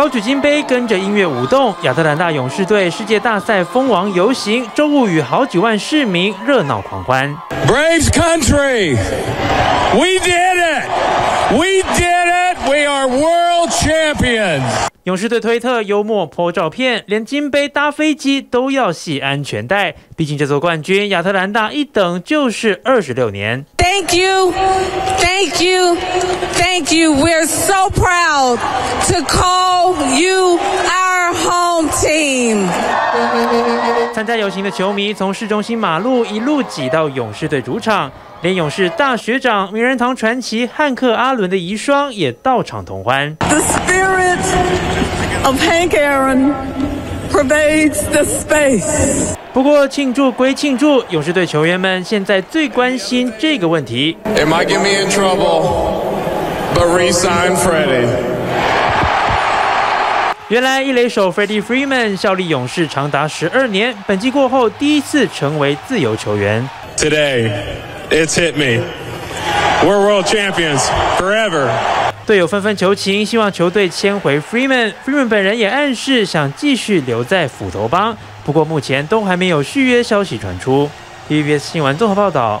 高举金杯，跟着音乐舞动，亚特兰大勇士队世界大赛封王游行，周五与好几万市民热闹狂欢。Braves country, we did it, we did it, we are world champions. 勇士队推特幽默泼照片，连金杯搭飞机都要系安全带，毕竟这座冠军亚特兰大一等就是二十六年。Thank you, thank you, thank you. We're so proud team. 参加游行的球迷从市中心马路一路挤到勇士队主场，连勇士大学长名人堂传奇汉克·阿伦的遗孀也到场同欢。The spirit of Hank Aaron pervades the space. 不过庆祝归庆祝，勇士队球员们现在最关心这个问题。It might get me in trouble, but re-sign Freddie. 原来一垒手 Freddie Freeman 效力勇士长达十二年，本季过后第一次成为自由球员。Today, it's hit me. We're world champions forever. 队友纷纷求情，希望球队签回 Freeman。Freeman 本人也暗示想继续留在斧头帮，不过目前都还没有续约消息传出。TVBS 新闻综合报道。